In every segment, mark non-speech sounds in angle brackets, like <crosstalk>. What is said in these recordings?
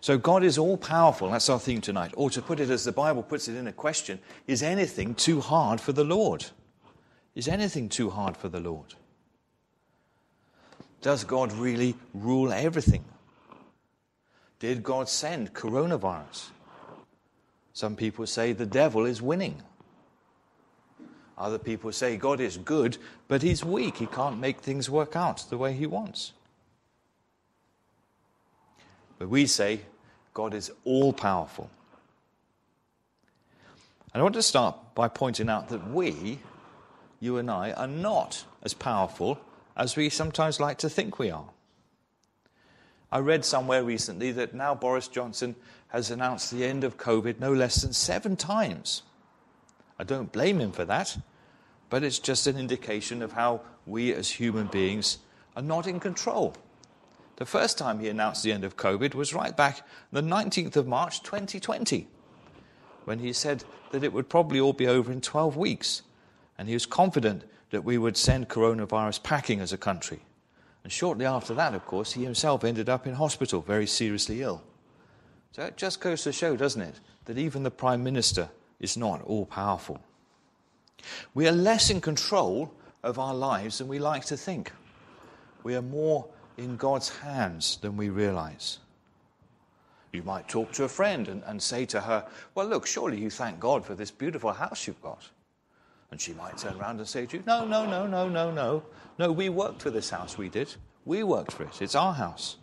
So God is all powerful. That's our theme tonight. Or to put it as the Bible puts it in a question is anything too hard for the Lord? Is anything too hard for the Lord? Does God really rule everything? Did God send coronavirus? Some people say the devil is winning. Other people say God is good, but he's weak. He can't make things work out the way he wants. But we say God is all powerful. And I want to start by pointing out that we, you and I, are not as powerful as we sometimes like to think we are. I read somewhere recently that now Boris Johnson has announced the end of COVID no less than seven times. I don't blame him for that, but it's just an indication of how we as human beings are not in control. The first time he announced the end of COVID was right back the 19th of March 2020, when he said that it would probably all be over in 12 weeks. And he was confident that we would send coronavirus packing as a country. And shortly after that, of course, he himself ended up in hospital, very seriously ill. So it just goes to show, doesn't it, that even the Prime Minister is not all powerful. We are less in control of our lives than we like to think. We are more in God's hands than we realize. You might talk to a friend and, and say to her, Well, look, surely you thank God for this beautiful house you've got. And she might turn around and say to you, No, no, no, no, no, no. No, we worked for this house, we did. We worked for it. It's our house.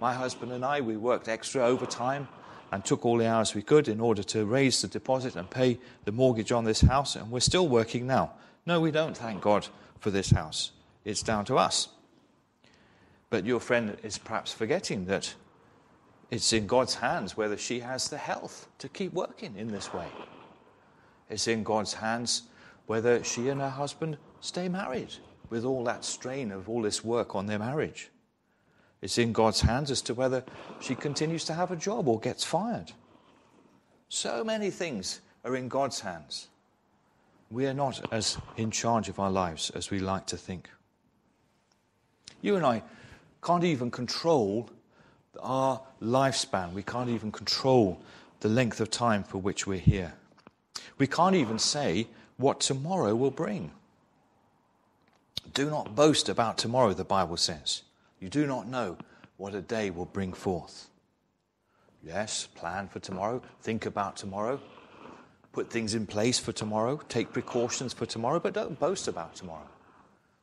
My husband and I, we worked extra overtime and took all the hours we could in order to raise the deposit and pay the mortgage on this house, and we're still working now. No, we don't thank God for this house. It's down to us. But your friend is perhaps forgetting that it's in God's hands whether she has the health to keep working in this way. It's in God's hands whether she and her husband stay married with all that strain of all this work on their marriage. It's in God's hands as to whether she continues to have a job or gets fired. So many things are in God's hands. We are not as in charge of our lives as we like to think. You and I can't even control our lifespan. We can't even control the length of time for which we're here. We can't even say what tomorrow will bring. Do not boast about tomorrow, the Bible says. You do not know what a day will bring forth. Yes, plan for tomorrow, think about tomorrow, put things in place for tomorrow, take precautions for tomorrow, but don't boast about tomorrow.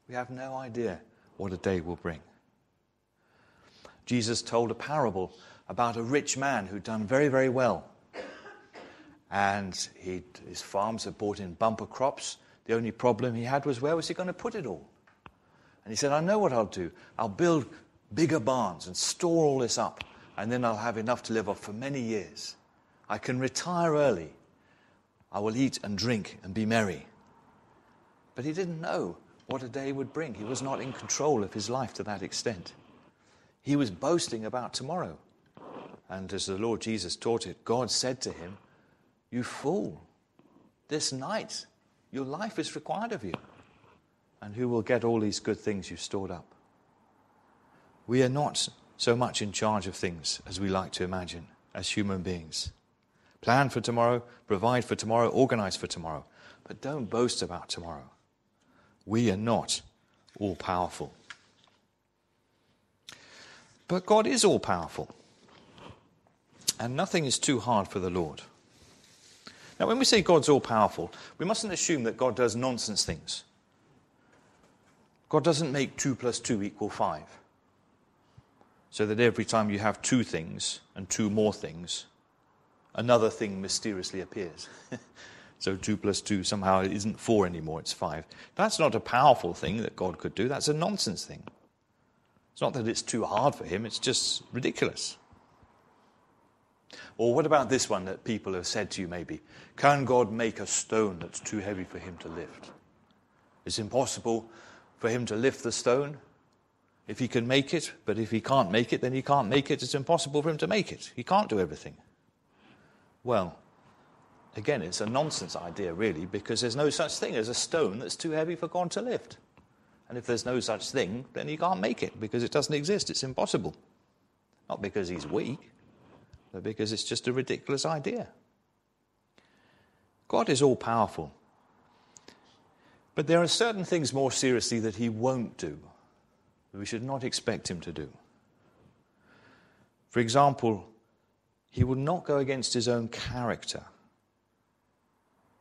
We have no idea what a day will bring. Jesus told a parable about a rich man who'd done very, very well. And his farms had brought in bumper crops. The only problem he had was where was he going to put it all? And he said, I know what I'll do. I'll build bigger barns and store all this up, and then I'll have enough to live off for many years. I can retire early. I will eat and drink and be merry. But he didn't know what a day would bring. He was not in control of his life to that extent. He was boasting about tomorrow. And as the Lord Jesus taught it, God said to him, You fool, this night your life is required of you. And who will get all these good things you've stored up? We are not so much in charge of things as we like to imagine as human beings. Plan for tomorrow, provide for tomorrow, organize for tomorrow. But don't boast about tomorrow. We are not all powerful. But God is all powerful. And nothing is too hard for the Lord. Now, when we say God's all powerful, we mustn't assume that God does nonsense things. God doesn't make 2 plus 2 equal 5. So that every time you have two things and two more things, another thing mysteriously appears. <laughs> so 2 plus 2 somehow isn't 4 anymore, it's 5. That's not a powerful thing that God could do, that's a nonsense thing. It's not that it's too hard for him, it's just ridiculous. Or what about this one that people have said to you maybe? Can God make a stone that's too heavy for him to lift? It's impossible for him to lift the stone if he can make it, but if he can't make it, then he can't make it. It's impossible for him to make it. He can't do everything. Well, again, it's a nonsense idea, really, because there's no such thing as a stone that's too heavy for God to lift. And if there's no such thing, then he can't make it because it doesn't exist. It's impossible. Not because he's weak, but because it's just a ridiculous idea. God is all powerful. But there are certain things more seriously that he won't do, that we should not expect him to do. For example, he will not go against his own character.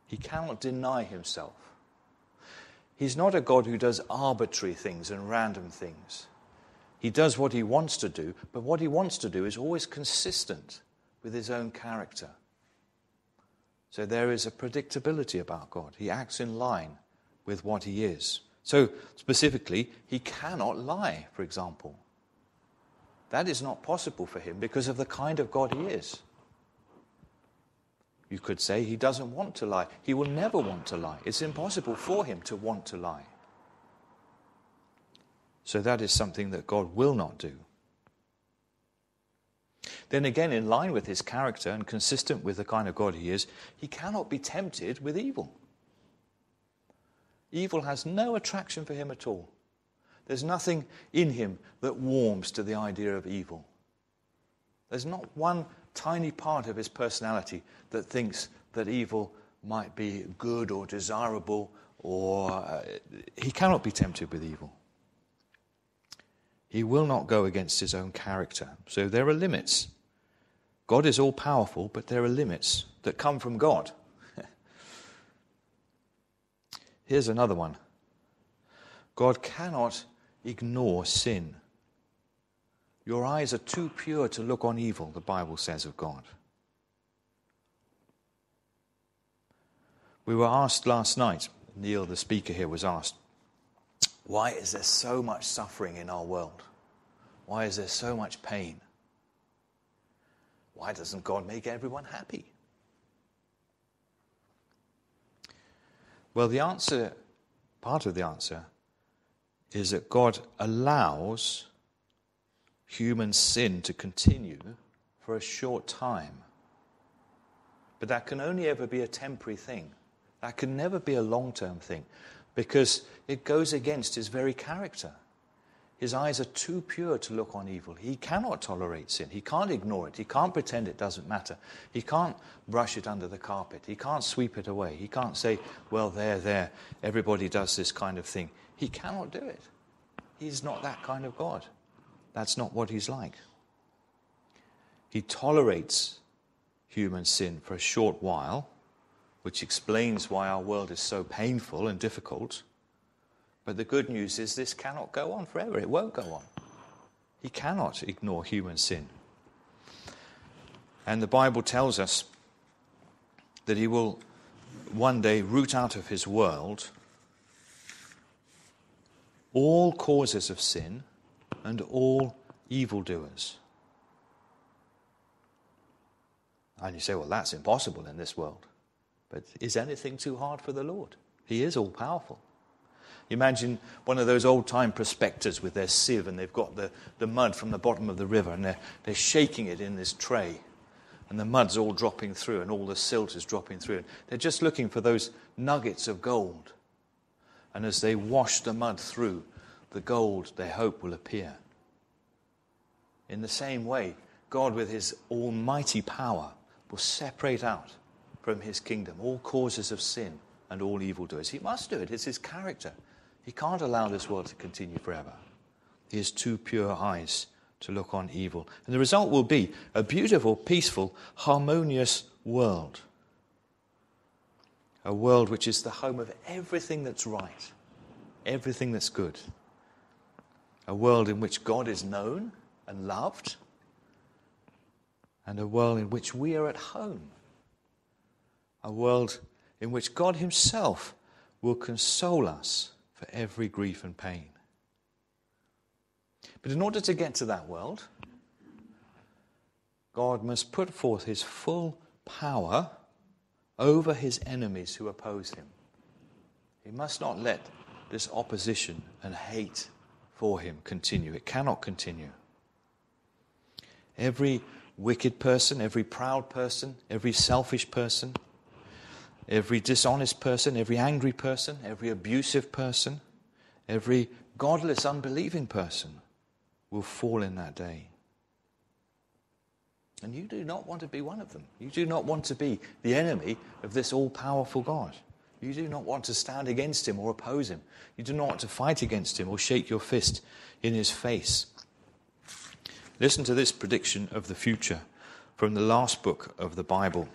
He cannot deny himself. He's not a God who does arbitrary things and random things. He does what he wants to do, but what he wants to do is always consistent with his own character. So there is a predictability about God. He acts in line with what he is. So, specifically, he cannot lie, for example. That is not possible for him because of the kind of God he is. You could say he doesn't want to lie. He will never want to lie. It's impossible for him to want to lie. So that is something that God will not do. Then again, in line with his character and consistent with the kind of God he is, he cannot be tempted with evil. Evil has no attraction for him at all. There's nothing in him that warms to the idea of evil. There's not one tiny part of his personality that thinks that evil might be good or desirable, or uh, he cannot be tempted with evil. He will not go against his own character. So there are limits. God is all powerful, but there are limits that come from God. <laughs> Here's another one God cannot ignore sin. Your eyes are too pure to look on evil, the Bible says of God. We were asked last night, Neil, the speaker here, was asked, why is there so much suffering in our world? Why is there so much pain? Why doesn't God make everyone happy? Well, the answer, part of the answer, is that God allows human sin to continue for a short time. But that can only ever be a temporary thing. That can never be a long term thing because it goes against his very character. His eyes are too pure to look on evil. He cannot tolerate sin. He can't ignore it. He can't pretend it doesn't matter. He can't brush it under the carpet. He can't sweep it away. He can't say, well, there, there, everybody does this kind of thing. He cannot do it. He's not that kind of God. That's not what he's like. He tolerates human sin for a short while which explains why our world is so painful and difficult. But the good news is this cannot go on forever. It won't go on. He cannot ignore human sin. And the Bible tells us that he will one day root out of his world all causes of sin and all evildoers. And you say, well, that's impossible in this world. But is anything too hard for the Lord? He is all powerful. Imagine one of those old time prospectors with their sieve and they've got the, the mud from the bottom of the river and they're, they're shaking it in this tray. And the mud's all dropping through and all the silt is dropping through. And they're just looking for those nuggets of gold. And as they wash the mud through, the gold they hope will appear. In the same way, God, with his almighty power, will separate out from his kingdom, all causes of sin and all evildoers. He must do it, it's his character. He can't allow this world to continue forever. He has too pure eyes to look on evil. And the result will be a beautiful, peaceful, harmonious world. A world which is the home of everything that's right, everything that's good. A world in which God is known and loved, and a world in which we are at home a world in which God Himself will console us for every grief and pain. But in order to get to that world, God must put forth His full power over His enemies who oppose Him. He must not let this opposition and hate for Him continue. It cannot continue. Every wicked person, every proud person, every selfish person, Every dishonest person, every angry person, every abusive person, every godless, unbelieving person will fall in that day. And you do not want to be one of them. You do not want to be the enemy of this all powerful God. You do not want to stand against him or oppose him. You do not want to fight against him or shake your fist in his face. Listen to this prediction of the future from the last book of the Bible.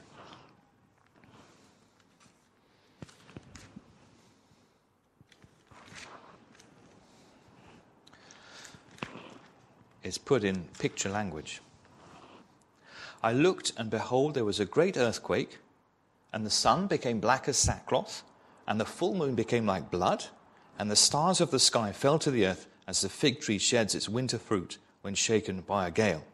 It's put in picture language. I looked, and behold, there was a great earthquake, and the sun became black as sackcloth, and the full moon became like blood, and the stars of the sky fell to the earth as the fig tree sheds its winter fruit when shaken by a gale.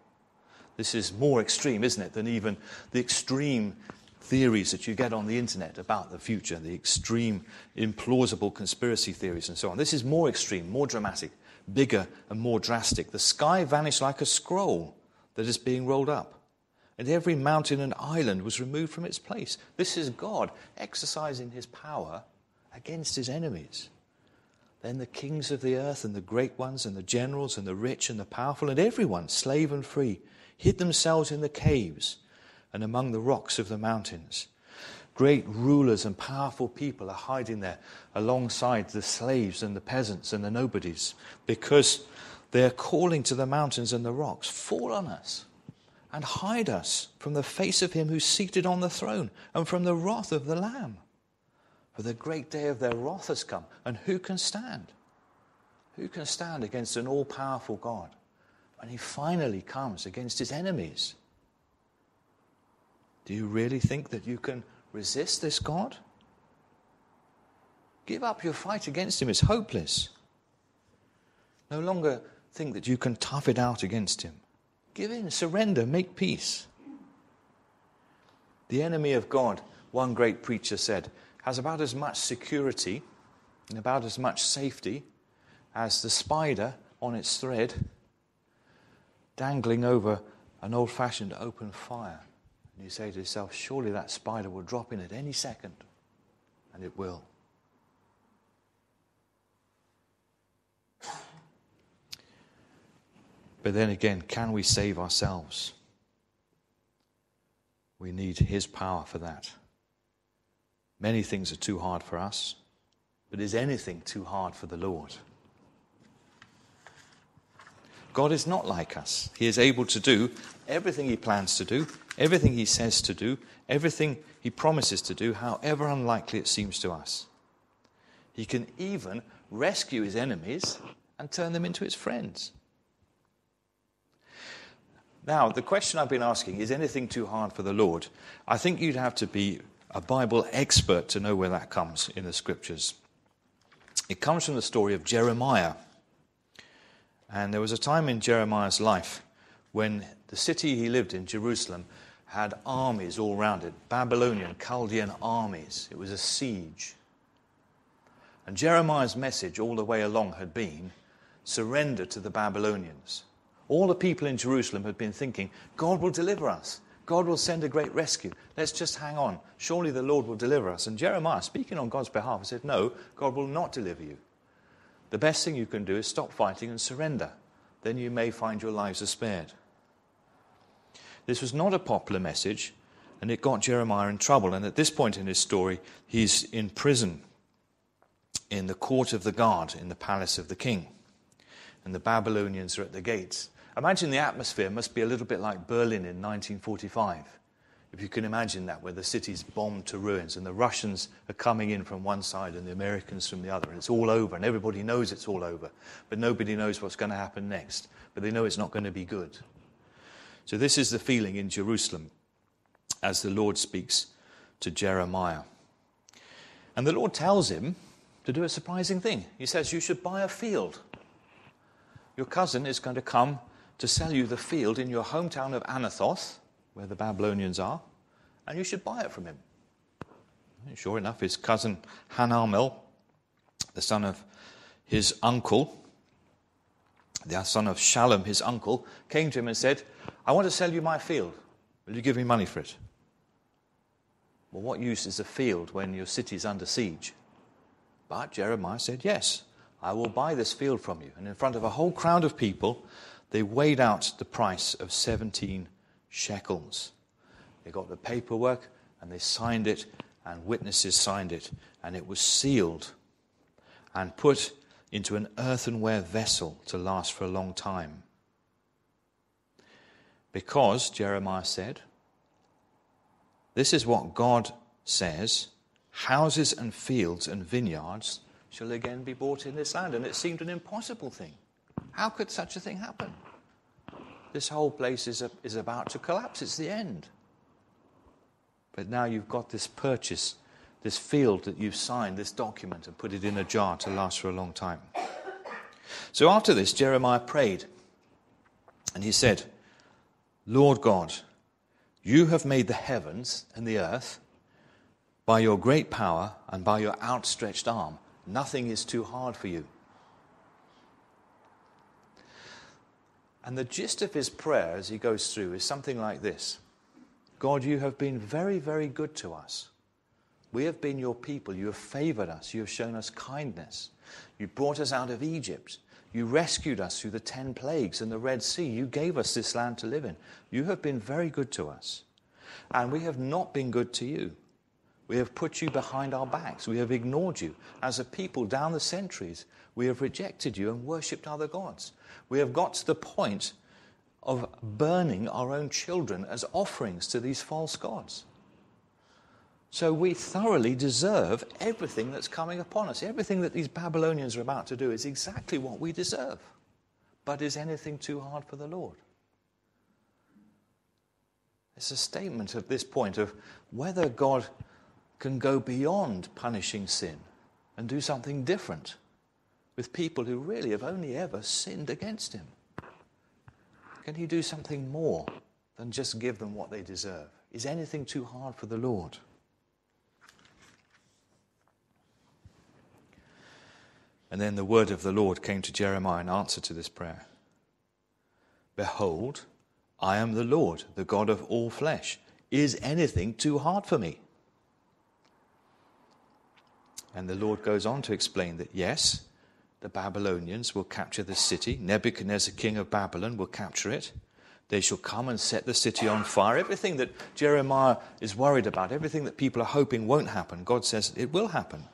This is more extreme, isn't it, than even the extreme theories that you get on the internet about the future, the extreme, implausible conspiracy theories and so on. This is more extreme, more dramatic, bigger, and more drastic. The sky vanished like a scroll that is being rolled up, and every mountain and island was removed from its place. This is God exercising his power against his enemies. Then the kings of the earth and the great ones and the generals and the rich and the powerful and everyone, slave and free, hid themselves in the caves and among the rocks of the mountains. Great rulers and powerful people are hiding there alongside the slaves and the peasants and the nobodies because they are calling to the mountains and the rocks, Fall on us and hide us from the face of him who's seated on the throne and from the wrath of the Lamb. For the great day of their wrath has come, and who can stand? Who can stand against an all powerful God? when he finally comes against his enemies. Do you really think that you can resist this God? Give up your fight against him. It's hopeless. No longer think that you can tough it out against him. Give in, surrender, make peace. The enemy of God, one great preacher said, has about as much security and about as much safety as the spider on its thread dangling over an old fashioned open fire. And you say to yourself, surely that spider will drop in at any second. And it will. But then again, can we save ourselves? We need His power for that. Many things are too hard for us, but is anything too hard for the Lord? God is not like us. He is able to do everything He plans to do, everything He says to do, everything He promises to do, however unlikely it seems to us. He can even rescue His enemies and turn them into His friends. Now, the question I've been asking is anything too hard for the Lord? I think you'd have to be a Bible expert to know where that comes in the scriptures. It comes from the story of Jeremiah. And there was a time in Jeremiah's life when the city he lived in, Jerusalem, had armies all around it Babylonian, Chaldean armies. It was a siege. And Jeremiah's message all the way along had been surrender to the Babylonians. All the people in Jerusalem had been thinking, God will deliver us. God will send a great rescue. Let's just hang on. Surely the Lord will deliver us. And Jeremiah, speaking on God's behalf, said, No, God will not deliver you. The best thing you can do is stop fighting and surrender. Then you may find your lives are spared. This was not a popular message, and it got Jeremiah in trouble. And at this point in his story, he's in prison in the court of the guard in the palace of the king. And the Babylonians are at the gates. Imagine the atmosphere must be a little bit like Berlin in 1945 if you can imagine that, where the city's bombed to ruins and the Russians are coming in from one side and the Americans from the other, and it's all over, and everybody knows it's all over, but nobody knows what's going to happen next. But they know it's not going to be good. So, this is the feeling in Jerusalem as the Lord speaks to Jeremiah. And the Lord tells him to do a surprising thing. He says, You should buy a field. Your cousin is going to come to sell you the field in your hometown of Anathoth where the Babylonians are, and you should buy it from him. And sure enough, his cousin Hanamel, the son of his uncle, the son of Shallum, his uncle, came to him and said, I want to sell you my field. Will you give me money for it? Well, what use is a field when your city is under siege? But Jeremiah said, Yes, I will buy this field from you. And in front of a whole crowd of people, they weighed out the price of 17 shekels. They got the paperwork and they signed it, and witnesses signed it, and it was sealed and put into an earthenware vessel to last for a long time. Because, Jeremiah said, this is what God says houses and fields and vineyards shall again be bought in this land. And it seemed an impossible thing. How could such a thing happen? This whole place is, a, is about to collapse. It's the end. But now you've got this purchase, this field that you've signed, this document, and put it in a jar to last for a long time. So after this, Jeremiah prayed. And he said, Lord God, you have made the heavens and the earth by your great power and by your outstretched arm. Nothing is too hard for you. And the gist of his prayer as he goes through is something like this God, you have been very, very good to us. We have been your people. You have favored us. You have shown us kindness. You brought us out of Egypt. You rescued us through the ten plagues and the Red Sea. You gave us this land to live in. You have been very good to us. And we have not been good to you. We have put you behind our backs. We have ignored you. As a people down the centuries, we have rejected you and worshipped other gods. We have got to the point of burning our own children as offerings to these false gods. So we thoroughly deserve everything that's coming upon us. Everything that these Babylonians are about to do is exactly what we deserve. But is anything too hard for the Lord? It's a statement at this point of whether God can go beyond punishing sin and do something different with people who really have only ever sinned against him. Can he do something more than just give them what they deserve? Is anything too hard for the Lord? And then the word of the Lord came to Jeremiah in answer to this prayer Behold, I am the Lord, the God of all flesh. Is anything too hard for me? And the Lord goes on to explain that yes, the Babylonians will capture the city. Nebuchadnezzar, king of Babylon, will capture it. They shall come and set the city on fire. Everything that Jeremiah is worried about, everything that people are hoping won't happen, God says it will happen.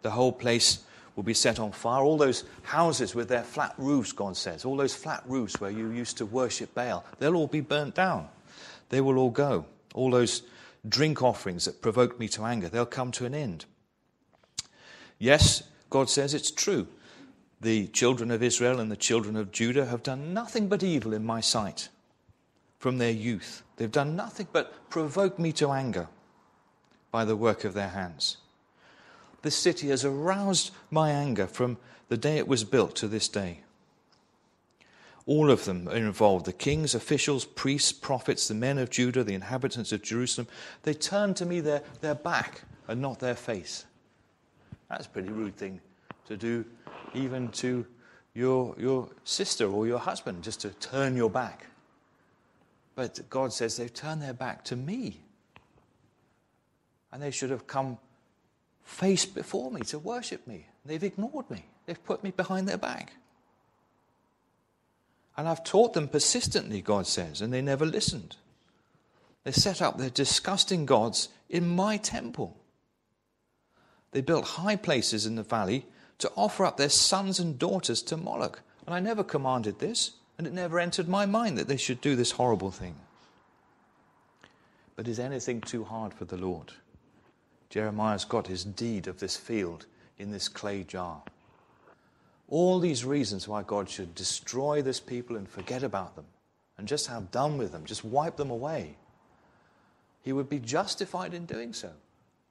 The whole place will be set on fire. All those houses with their flat roofs, God says, all those flat roofs where you used to worship Baal, they'll all be burnt down. They will all go. All those drink offerings that provoked me to anger, they'll come to an end. Yes, God says it's true. The children of Israel and the children of Judah have done nothing but evil in my sight from their youth. They've done nothing but provoke me to anger by the work of their hands. This city has aroused my anger from the day it was built to this day. All of them are involved the kings, officials, priests, prophets, the men of Judah, the inhabitants of Jerusalem. They turn to me their, their back and not their face. That's a pretty rude thing to do, even to your, your sister or your husband, just to turn your back. But God says they've turned their back to me. And they should have come face before me to worship me. They've ignored me, they've put me behind their back. And I've taught them persistently, God says, and they never listened. They set up their disgusting gods in my temple. They built high places in the valley to offer up their sons and daughters to Moloch. And I never commanded this, and it never entered my mind that they should do this horrible thing. But is anything too hard for the Lord? Jeremiah's got his deed of this field in this clay jar. All these reasons why God should destroy this people and forget about them and just have done with them, just wipe them away. He would be justified in doing so.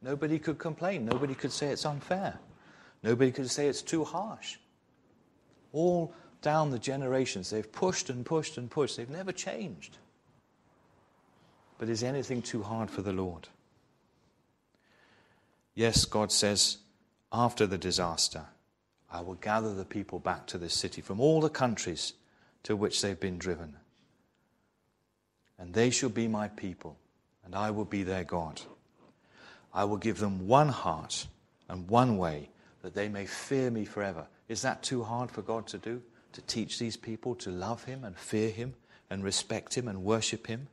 Nobody could complain. Nobody could say it's unfair. Nobody could say it's too harsh. All down the generations, they've pushed and pushed and pushed. They've never changed. But is anything too hard for the Lord? Yes, God says, after the disaster, I will gather the people back to this city from all the countries to which they've been driven. And they shall be my people, and I will be their God. I will give them one heart and one way that they may fear me forever. Is that too hard for God to do? To teach these people to love Him and fear Him and respect Him and worship Him?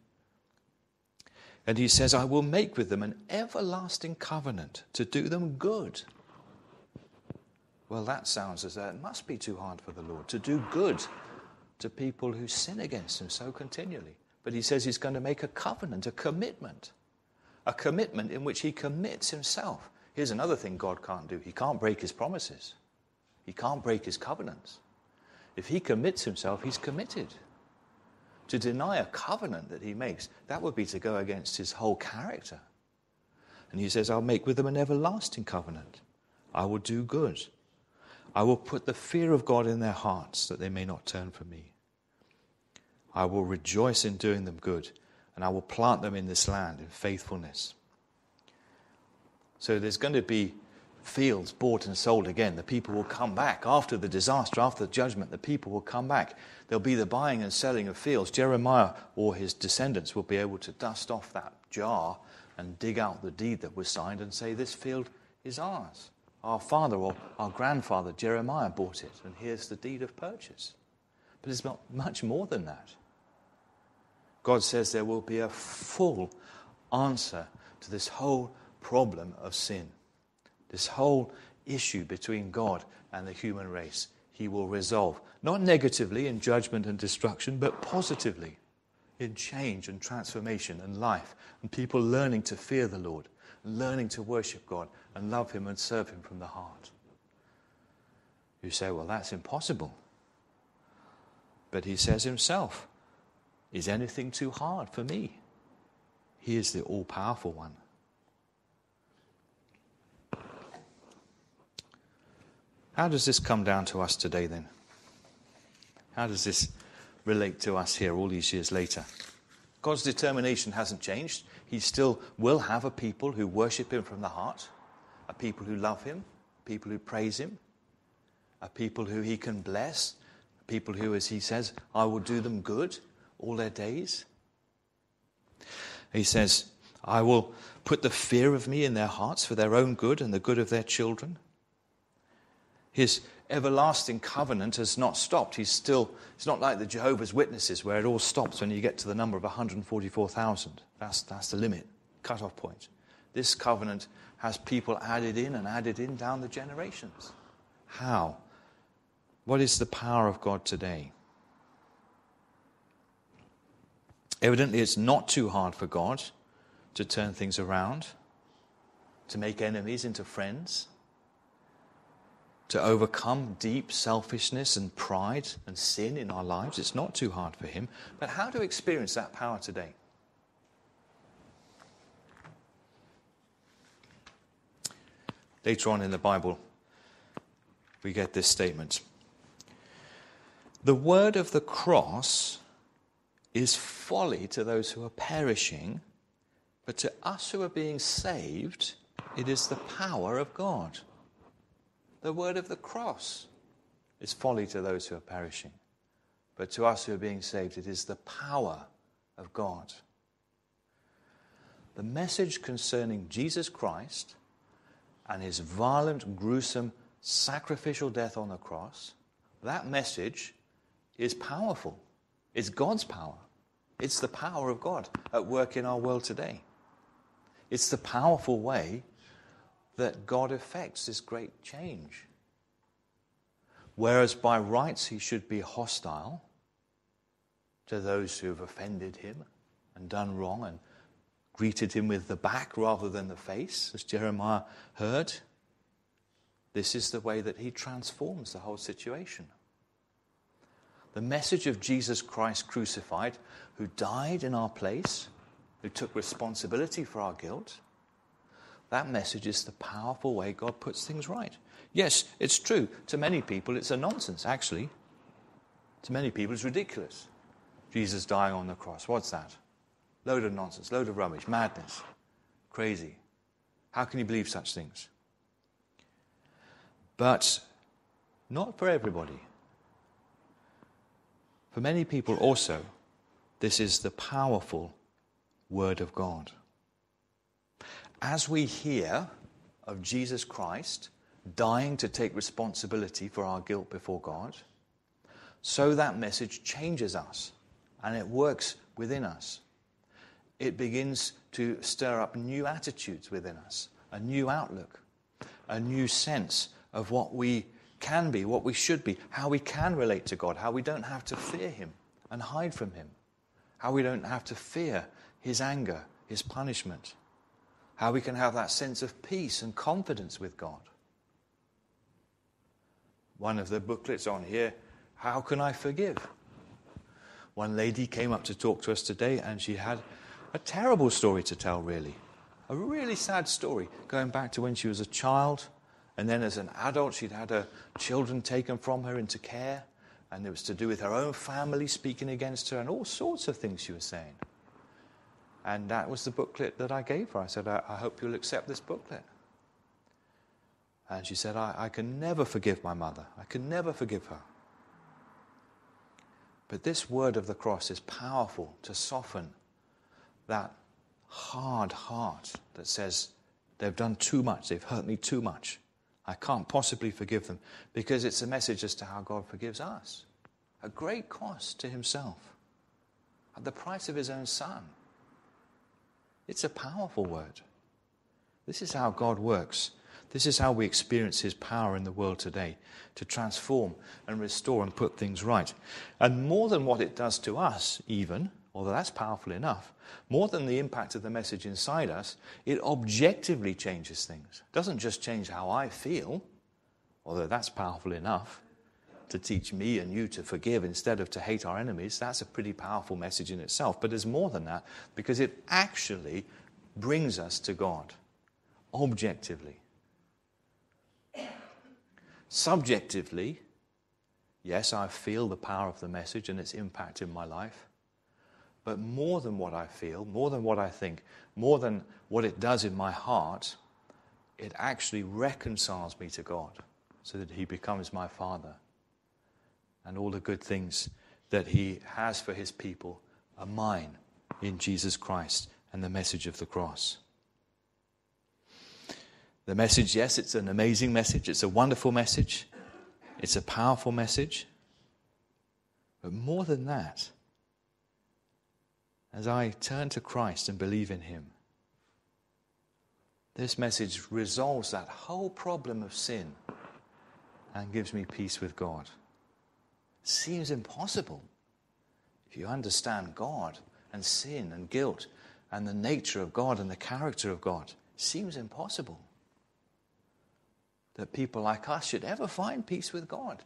And he says, I will make with them an everlasting covenant to do them good. Well, that sounds as though it must be too hard for the Lord to do good to people who sin against him so continually. But he says he's going to make a covenant, a commitment, a commitment in which he commits himself. Here's another thing God can't do he can't break his promises, he can't break his covenants. If he commits himself, he's committed. To deny a covenant that he makes, that would be to go against his whole character. And he says, I'll make with them an everlasting covenant. I will do good. I will put the fear of God in their hearts that they may not turn from me. I will rejoice in doing them good, and I will plant them in this land in faithfulness. So there's going to be fields bought and sold again. The people will come back. After the disaster, after the judgment, the people will come back. There'll be the buying and selling of fields. Jeremiah or his descendants will be able to dust off that jar and dig out the deed that was signed and say, This field is ours. Our father or our grandfather, Jeremiah, bought it, and here's the deed of purchase. But it's not much more than that. God says there will be a full answer to this whole problem of sin. This whole issue between God and the human race, He will resolve. Not negatively in judgment and destruction, but positively in change and transformation and life, and people learning to fear the Lord, learning to worship God and love Him and serve Him from the heart. You say, well, that's impossible. But He says Himself, Is anything too hard for me? He is the all powerful one. How does this come down to us today then? How does this relate to us here all these years later? God's determination hasn't changed. He still will have a people who worship Him from the heart, a people who love Him, people who praise Him, a people who He can bless, people who, as He says, I will do them good all their days. He says, I will put the fear of me in their hearts for their own good and the good of their children. His everlasting covenant has not stopped. He's still, it's not like the Jehovah's Witnesses where it all stops when you get to the number of 144,000. That's, that's the limit, cut-off point. This covenant has people added in and added in down the generations. How? What is the power of God today? Evidently, it's not too hard for God to turn things around, to make enemies into friends to overcome deep selfishness and pride and sin in our lives. It's not too hard for Him. But how to experience that power today? Later on in the Bible, we get this statement The word of the cross is folly to those who are perishing, but to us who are being saved, it is the power of God. The word of the cross is folly to those who are perishing, but to us who are being saved, it is the power of God. The message concerning Jesus Christ and his violent, gruesome, sacrificial death on the cross, that message is powerful. It's God's power. It's the power of God at work in our world today. It's the powerful way that God effects this great change. Whereas by rights he should be hostile to those who have offended him and done wrong and greeted him with the back rather than the face, as Jeremiah heard. This is the way that he transforms the whole situation. The message of Jesus Christ crucified, who died in our place, who took responsibility for our guilt, that message is the powerful way God puts things right. Yes, it's true. To many people, it's a nonsense, actually. To many people, it's ridiculous. Jesus dying on the cross. What's that? Load of nonsense, load of rubbish, madness, crazy. How can you believe such things? But not for everybody. For many people also, this is the powerful Word of God as we hear of Jesus Christ dying to take responsibility for our guilt before God, so that message changes us and it works within us. it begins to stir up new attitudes within us, a new outlook, a new sense of what we can be, what we should be, how we can relate to God, how we don't have to fear Him and hide from Him, how we don't have to fear His anger, His punishment, how we can have that sense of peace and confidence with God. One of the booklets on here, How Can I Forgive? One lady came up to talk to us today and she had a terrible story to tell, really. A really sad story going back to when she was a child and then as an adult she'd had her children taken from her into care and it was to do with her own family speaking against her and all sorts of things she was saying. And that was the booklet that I gave her. I said, I, I hope you'll accept this booklet. And she said, I, I can never forgive my mother. I can never forgive her. But this word of the cross is powerful to soften that hard heart that says, they've done too much, they've hurt me too much. I can't possibly forgive them because it's a message as to how God forgives us. A great cost to himself at the price of his own son. It's a powerful word. This is how God works. This is how we experience his power in the world today to transform and restore and put things right. And more than what it does to us, even, although that's powerful enough, more than the impact of the message inside us, it objectively changes things. It doesn't just change how I feel, although that's powerful enough to teach me and you to forgive instead of to hate our enemies. That's a pretty powerful message in itself. But there's more than that because it actually brings us to God objectively. Subjectively, yes, I feel the power of the message and its impact in my life. But more than what I feel, more than what I think, more than what it does in my heart, it actually reconciles me to God so that He becomes my Father. And all the good things that He has for His people are mine in Jesus Christ and the message of the cross. The message, yes, it's an amazing message, it's a wonderful message, it's a powerful message. But more than that, as I turn to Christ and believe in Him, this message resolves that whole problem of sin and gives me peace with God. Seems impossible if you understand God and sin and guilt and the nature of God and the character of God. Seems impossible that people like us should ever find peace with God.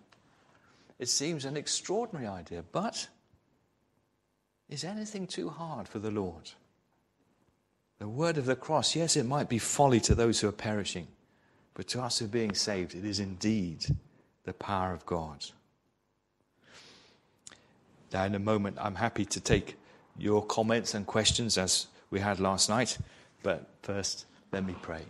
It seems an extraordinary idea, but is anything too hard for the Lord? The word of the cross, yes, it might be folly to those who are perishing, but to us who are being saved, it is indeed the power of God. Now, in a moment, I'm happy to take your comments and questions as we had last night, but first, let me pray.